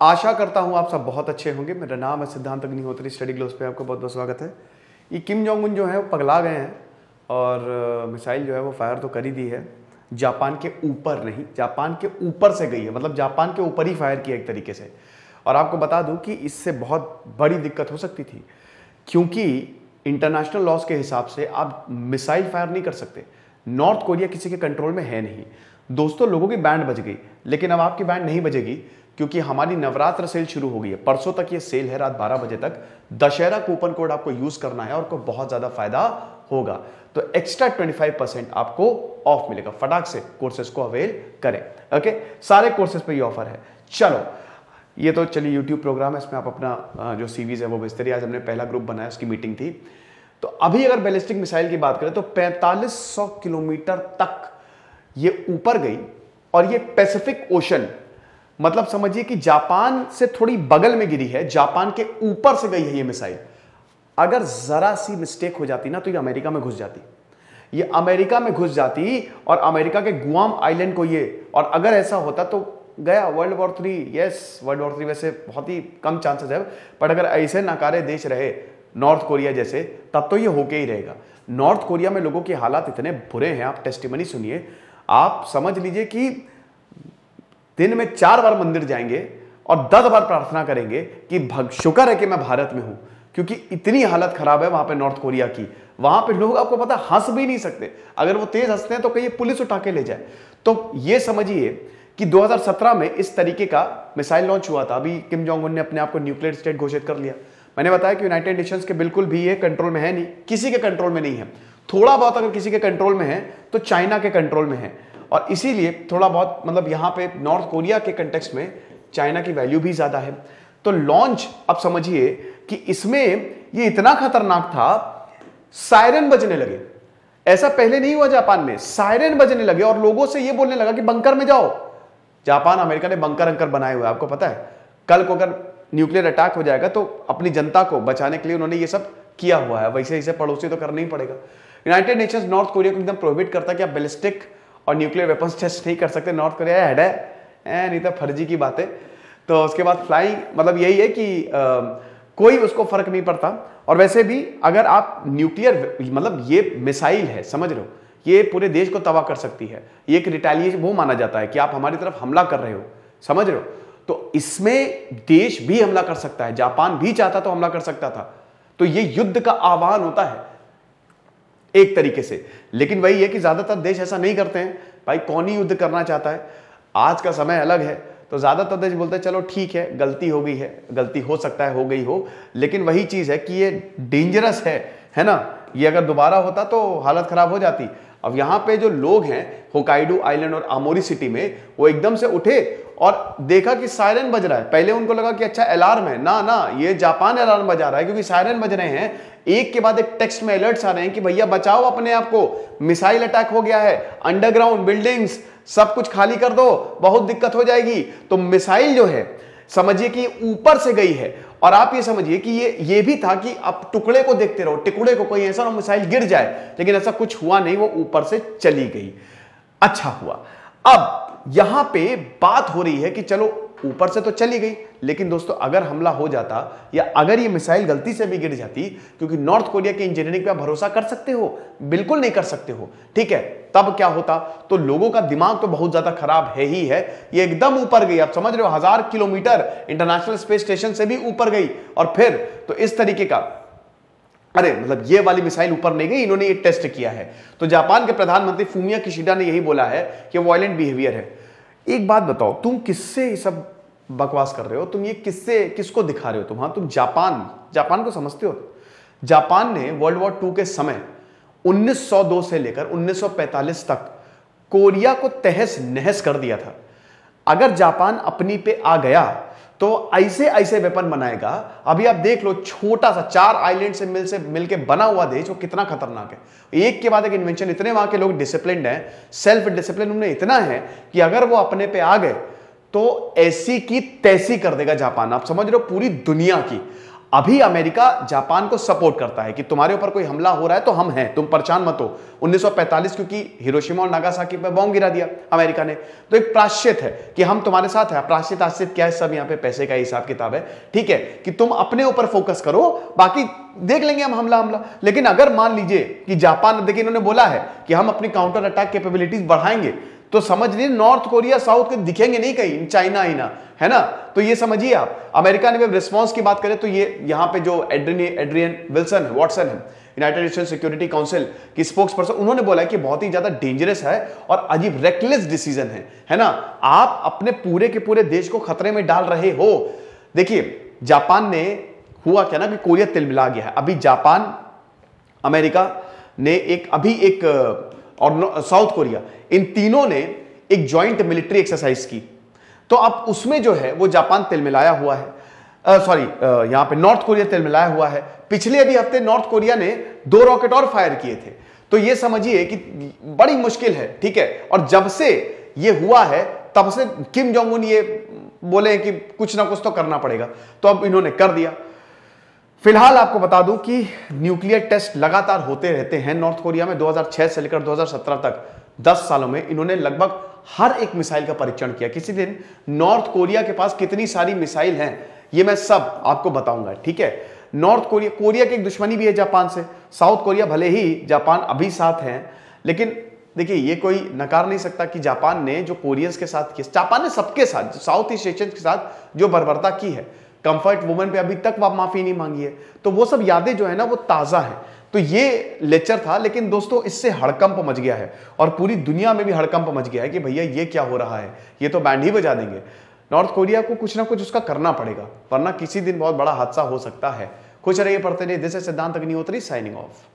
आशा करता हूँ आप सब बहुत अच्छे होंगे। मेरा नाम है सिद्धांत अग्निहोत्री, स्टडी ग्लोस पे आपका बहुत बहुत स्वागत है। ये किम जोंग उन जो है, वो पगला गए हैं और मिसाइल जो है वो फायर तो कर ही दी है। जापान के ऊपर नहीं, जापान के ऊपर से गई है मतलब जापान के ऊपर ही फायर किया एक तरीके से। और आपको बता दूँ कि इससे बहुत बड़ी दिक्कत हो सकती थी, क्योंकि इंटरनेशनल लॉस के हिसाब से आप मिसाइल फायर नहीं कर सकते। नॉर्थ कोरिया किसी के कंट्रोल में है नहीं। दोस्तों, लोगों की बैंड बज गई, लेकिन अब आपकी बैंड नहीं बजेगी, क्योंकि हमारी नवरात्र सेल शुरू हो गई है। परसों तक ये सेल है, रात 12 बजे तक। दशहरा कूपन कोड आपको यूज़ करना है और को बहुत ज़्यादा फ़ायदा होगा। तो एक्स्ट्रा 25 परसेंट आपको ऑफ़ मिलेगा। फटाक से कोर्सेज को अवेल करें। ओके सारे कोर्सेज पे ये ऑफ़र है। चलो, ये तो चलिए यूट्यूब प्रोग्राम है। इसमें आप अपना जो सीवीज है वो भेजते रहिए। आज हमने पहला ग्रुप बनाया, उसकी मीटिंग थी। तो अभी अगर बैलिस्टिक मिसाइल की बात करें तो 4500 किलोमीटर तक ये ऊपर गई और ये पैसिफिक ओशन मतलब समझिए कि जापान से थोड़ी बगल में गिरी है, जापान के ऊपर से गई है ये मिसाइल। अगर जरा सी मिस्टेक हो जाती ना तो ये अमेरिका में घुस जाती। ये अमेरिका में घुस जाती और अमेरिका के गुआम आइलैंड को ये, और अगर ऐसा होता तो गया world war three yes world war three वैसे बहुत ही कम चांसेस है पर अगर ऐसे नकारे देश रहे नॉर्थ कोरिया जैसे, तब तो ये होके ही रहेगा। नॉर्थ कोरिया में लोगों के हालात इतने बुरे हैं, आप टेस्टिमनी सुनिए। आप समझ लीजिए कि दिन में चार बार मंदिर जाएँगे और दस बार प्रार्थना करेंगे कि भग, शुक्र है कि मैं भारत में हूँ, क्योंकि इतनी हालत खराब है वहाँ पे नॉर्थ कोरिया की। वहाँ पे लोग, आपको पता, हंस भी नहीं सकते। अगर वो तेज हँसते हैं तो कहीं पुलिस उठा के ले जाए। तो ये समझिए कि 2017 में इस तरीके का मिसाइल लॉन्च हुआ था। अभी किम जोंग उन ने अपने आप को न्यूक्लियर स्टेट घोषित कर लिया। मैंने बताया कि यूनाइटेड नेशंस के बिल्कुल भी ये कंट्रोल में है नहीं। किसी के कंट्रोल में नहीं है। थोड़ा बहुत अगर किसी के कंट्रोल में है तो चाइना के कंट्रोल में है। और इसीलिए थोड़ा बहुत मतलब यहाँ पे नॉर्थ कोरिया के कंटेक्स्ट में चाइना की वैल्यू भी ज़्यादा है। तो लॉन्च अब समझिए कि इसमें ये इतना खतरनाक था सायरन बजने लगे। ऐसा पहले नहीं हुआ जापान में। सायरन बजने लगे और लोगों से ये बोलने लगा कि बंकर में जाओ। जापान, अमेरिका ने बंकर अंकर बनाए हुए आपको पता है। कल को अगर न्यूक्लियर अटैक हो जाएगा तो अपनी जनता को बचाने के लिए उन्होंने ये सब किया हुआ है। वैसे इसे पड़ोसी तो करना ही पड़ेगा। यूनाइटेड नेशंस नॉर्थ कोरिया को एकदम प्रोहिबिट करता है कि आप बैलिस्टिक और न्यूक्लियर वेपन्स टेस्ट नहीं कर सकते। नॉर्थ कोरिया हेड है। नहीं तो फर्जी की बात तो उसके बाद फ्लाइंग मतलब यही है कि आ, कोई उसको फ़र्क नहीं पड़ता। और वैसे भी अगर आप न्यूक्लियर मतलब ये मिसाइल है समझ रहे हो? ये पूरे देश को तबाह कर सकती है। ये एक रिटेलिएशन वो माना जाता है कि आप हमारी तरफ़ हमला कर रहे हो। समझ रहे हो? तो इसमें देश भी हमला कर सकता है, जापान भी चाहता तो हमला कर सकता था। तो ये युद्ध का आह्वान होता है, एक तरीके से। लेकिन वही है कि ज़्यादातर देश ऐसा नहीं करते हैं। भाई, कौन ही युद्ध करना चाहता है? आज का समय अलग है तो ज़्यादातर देश बोलते हैं, चलो ठीक है, गलती हो गई है, गलती हो सकता है, हो गई हो। लेकिन वही चीज़ है कि ये डेंजरस है है ना? ये अगर दोबारा होता तो हालत खराब हो जाती। अब यहाँ पे जो लोग हैं, होकाइडू आइलैंड और आमोरी सिटी में, वो एकदम से उठे और देखा कि सायरन बज रहा है। पहले उनको लगा कि अच्छा अलार्म है। ना ना, ये जापान अलार्म बजा रहा है क्योंकि सायरन बज रहे हैं। एक के बाद एक टेक्स्ट में अलर्ट्स आ रहे हैं कि भैया बचाओ अपने आप को। मिसाइल अटैक हो गया है। अंडरग्राउंड बिल्डिंग्स, सब कुछ खाली कर दो, बहुत दिक्कत हो जाएगी। तो मिसाइल जो है, समझिए कि ऊपर से गई है और आप ये समझिए कि ये ये भी था कि आप टुकड़े को देखते रहो, टुकड़े को कोई ऐसा ना मिसाइल गिर जाए, लेकिन ऐसा कुछ हुआ नहीं, वो ऊपर से चली गई। अच्छा हुआ। अब यहाँ पे बात हो रही है कि चलो ऊपर से तो चली गई। लेकिन दोस्तों, अगर हमला हो जाता या अगर ये मिसाइल गलती से भी गिर जाती, क्योंकि नॉर्थ कोरिया के इंजीनियरिंग पे आप भरोसा कर सकते हो, बिल्कुल नहीं कर सकते हो, ठीक है? तब क्या होता? तो लोगों का दिमाग तो बहुत ज़्यादा खराब है ही है। ये एकदम ऊपर गई। आप समझ रहे हो, हज़ार किलोमीटर इंटरनेशनल स्पेस स्टेशन से भी ऊपर गई। और फिर तो इस तरीके का, अरे मतलब ये वाली मिसाइल ऊपर नहीं गई, इन्होंने ये टेस्ट किया है। तो जापान के प्रधानमंत्री फूमिया किशिडा ने यही बोला है कि वायलेंट बिहेवियर है। एक बात बताओ, तुम किससे सब बकवास कर रहे हो, तुम ये किससे, किसको दिखा रहे हो तुम? हाँ तुम जापान जापान को समझते हो? जापान ने वर्ल्ड वॉर टू के समय 1902 से लेकर 1945 तक कोरिया को तहस नहस कर दिया था। अगर जापान अपनी पे आ गया तो ऐसे ऐसे वेपन बनाएगा अभी आप देख लो, छोटा सा चार आइलैंड से मिल से मिलके बना हुआ देश, वो कितना खतरनाक है। एक के बाद एक इन्वेंशन इतने वहाँ के लोग डिसिप्लिन है सेल्फ डिसिप्लिन उन्हें इतना है कि अगर वो अपने पे आ गए तो ऐसी की तैसी कर देगा जापान। आप समझ रहे हो? पूरी दुनिया की। अभी अमेरिका जापान को सपोर्ट करता है कि तुम्हारे ऊपर कोई हमला हो रहा है तो हम हैं। तुम परेशान मत हो। 1945 क्योंकि हिरोशिमा और नागासाकी पर बॉम्ब गिरा दिया अमेरिका ने। तो एक प्राश्चित है कि हम तुम्हारे साथ है। प्राश्चित आश्चित क्या है? सब यहाँ पे पैसे का हिसाब किताब है। ठीक है कि तुम अपने ऊपर फोकस करो। बाकी देख लेंगे हम हमला हमला। लेकिन अगर मान लीजिए कि जापान, देखिए इन्होंने बोला है कि हम अपनी काउंटर अटैक कैपेबिलिटीज बढ़ाएँगे। तो समझ लीजिए नॉर्थ कोरिया साउथ के दिखेंगे नहीं कहीं चाइना ही ना है ना? तो ये समझिए आप। अमेरिका ने रिस्पॉन्स की बात करें तो ये यहाँ पे जो एड्रियन एड्रियन विल्सन है वॉटसन है यूनाइटेड नेशन सिक्योरिटी काउंसिल की स्पोक्स पर्सन उन्होंने बोला कि बहुत ही ज़्यादा डेंजरस है और अजीब रेकलेस डिसीज़न है है ना? आप अपने पूरे के पूरे देश को खतरे में डाल रहे हो। देखिए, जापान ने हुआ क्या ना कि कोरिया तिलमिला गया है। अभी जापान, अमेरिका ने एक, अभी एक और साउथ कोरिया इन तीनों ने एक ज्वाइंट मिलिट्री एक्सरसाइज की। तो अब उसमें जो है, वो जापान तिलमिलाया हुआ है। सॉरी यहाँ पे नॉर्थ कोरिया तिलमिलाया हुआ है। पिछले अभी हफ़्ते नॉर्थ कोरिया ने दो रॉकेट और फायर किए थे। तो ये समझिए कि बड़ी मुश्किल है, ठीक है? और जब से ये हुआ है, तब से किम जोंग उन ये बोले कि कुछ ना कुछ तो करना पड़ेगा। तो अब इन्होंने कर दिया। फ़िलहाल आपको बता दूँ कि न्यूक्लियर टेस्ट लगातार होते रहते हैं नॉर्थ कोरिया में 2006 से लेकर 2017 तक। 10 सालों में इन्होंने लगभग हर एक मिसाइल का परीक्षण किया। किसी दिन नॉर्थ कोरिया के पास कितनी सारी मिसाइल हैं, ये मैं सब आपको बताऊँगा, ठीक है? नॉर्थ कोरिया कोरिया की एक दुश्मनी भी है जापान से। साउथ कोरिया भले ही जापान अभी साथ हैं, लेकिन देखिए, ये कोई नकार नहीं सकता कि जापान ने जो कोरियंस के साथ किया, जापान ने सबके साथ, साउथ ईस्ट एशियन के साथ जो बर्बरता की है कंफर्ट वुमेन पे अभी तक माफ़ी नहीं मांगी है तो वो सब यादें जो है ना, वो ताज़ा है। तो ये लेक्चर था, लेकिन दोस्तों, इससे हड़कंप मच गया है। और पूरी दुनिया में भी हड़कंप मच गया है कि भैया, ये क्या हो रहा है? ये तो बैंड ही बजा देंगे। नॉर्थ कोरिया को कुछ ना कुछ उसका करना पड़ेगा, वरना किसी दिन बहुत बड़ा हादसा हो सकता है। खुश रहिए, पढ़ते रहिए। जैसे सिद्धांत अग्निहोत्री, साइनिंग ऑफ़।